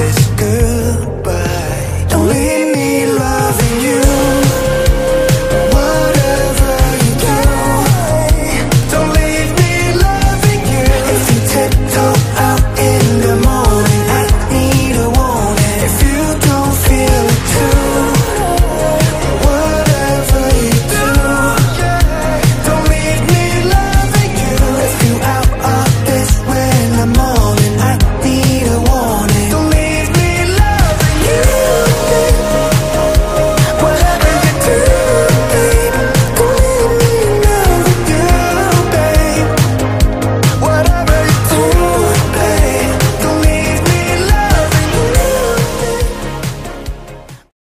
is good.